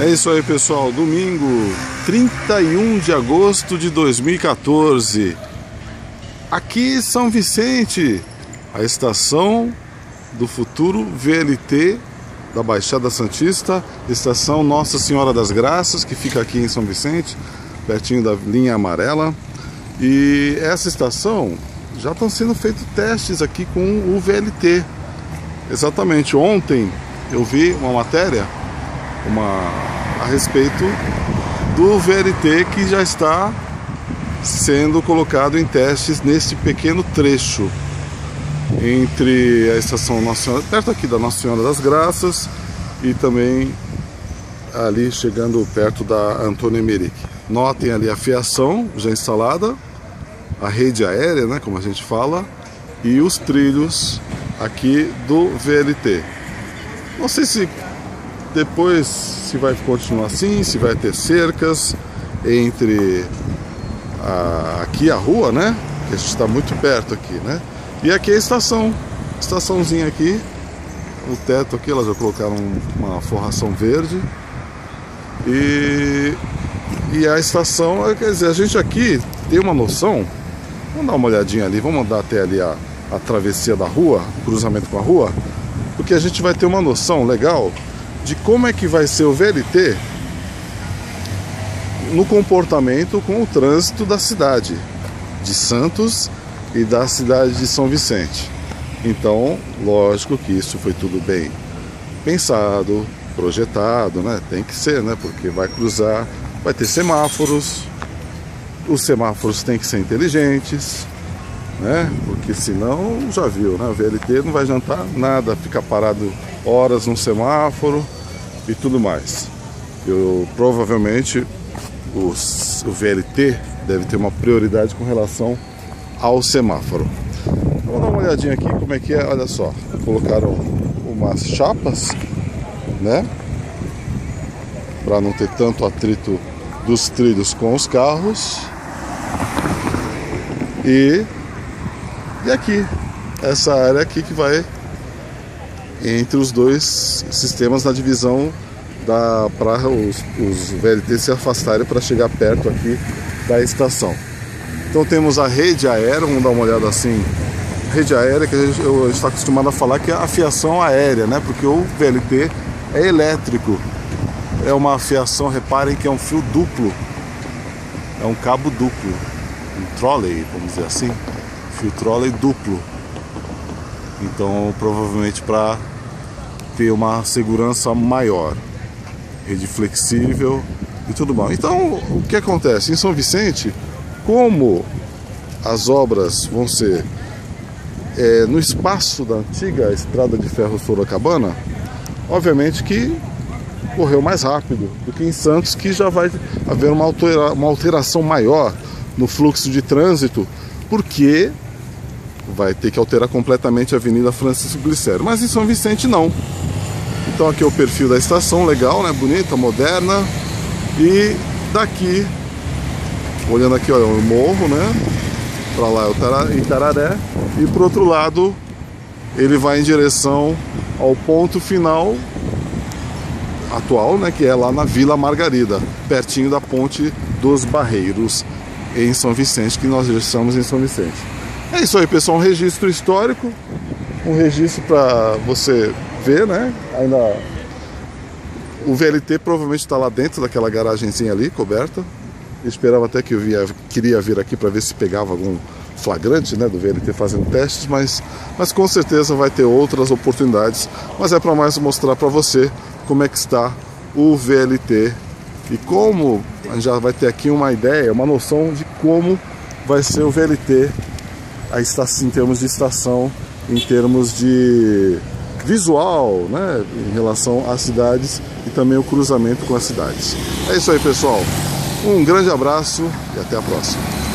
É isso aí, pessoal. Domingo, 31 de agosto de 2014. Aqui São Vicente, a estação do futuro VLT da Baixada Santista, estação Nossa Senhora das Graças, que fica aqui em São Vicente, pertinho da linha amarela. E essa estação já estão sendo feitos testes aqui com o VLT. Exatamente, ontem eu vi uma matéria uma, a respeito do VLT que já está sendo colocado em testes neste pequeno trecho entre a estação Nossa perto aqui da Nossa Senhora das Graças e também ali chegando perto da Antônio Emerick. Notem ali a fiação já instalada, a rede aérea, né, como a gente fala, e os trilhos aqui do VLT. Não sei se depois se vai continuar assim, se vai ter cercas entre a, aqui a rua, né? Que está muito perto aqui, né? E aqui é a estação, estaçãozinha aqui, o teto aqui, elas já colocaram uma forração verde. E, e a estação, quer dizer, a gente aqui tem uma noção, vamos dar uma olhadinha ali, vamos andar até ali a, a travessia da rua, cruzamento com a rua, porque a gente vai ter uma noção legal de como é que vai ser o VLT no comportamento com o trânsito da cidade de Santos e da cidade de São Vicente. Então, lógico que isso foi tudo bem pensado, projetado, né? Tem que ser, né? Porque vai cruzar, vai ter semáforos. Os semáforos têm que ser inteligentes, né? Porque senão já viu, né? O VLT não vai jantar nada, ficar parado horas no semáforo e tudo mais. Eu provavelmente os, o VLT deve ter uma prioridade com relação ao semáforo. Vamos dar uma olhadinha aqui como é que é, olha só. Colocaram umas chapas, né? Para não ter tanto atrito dos trilhos com os carros. E, e aqui, essa área aqui que vai entre os dois sistemas na divisão para os, os VLT se afastarem para chegar perto aqui da estação. Então temos a rede aérea, vamos dar uma olhada assim. Rede aérea que a gente, está acostumado a falar que é a fiação aérea, né? Porque o VLT é elétrico. É uma fiação, reparem que é um fio duplo. É um cabo duplo. Um trolley, vamos dizer assim. Fio trolley duplo. Então, provavelmente para ter uma segurança maior, rede flexível e tudo mais. Então, o que acontece? Em São Vicente, como as obras vão ser é, no espaço da antiga estrada de ferro Sorocabana, obviamente que correu mais rápido do que em Santos, que já vai haver uma, altera uma alteração maior no fluxo de trânsito, porque vai ter que alterar completamente a Avenida Francisco Glicério. Mas em São Vicente não. Então aqui é o perfil da estação, legal, né? Bonita, moderna. E daqui, olhando aqui, olha, o morro, né? Para lá é o Itararé. E pro outro lado, ele vai em direção ao ponto final atual, né? Que é lá na Vila Margarida, pertinho da Ponte dos Barreiros, em São Vicente, que nós já estamos em São Vicente. É isso aí, pessoal, um registro histórico, um registro para você ver, né? Ainda o VLT provavelmente está lá dentro daquela garagenzinha ali, coberta. Eu esperava até que eu via, queria vir aqui para ver se pegava algum flagrante, né, do VLT fazendo testes, mas, mas com certeza vai ter outras oportunidades. Mas é para mais mostrar para você como é que está o VLT e como a gente já vai ter aqui uma ideia, uma noção de como vai ser o VLT a estação, em termos de estação, em termos de visual, né, em relação às cidades e também o cruzamento com as cidades. É isso aí, pessoal. Um grande abraço e até a próxima.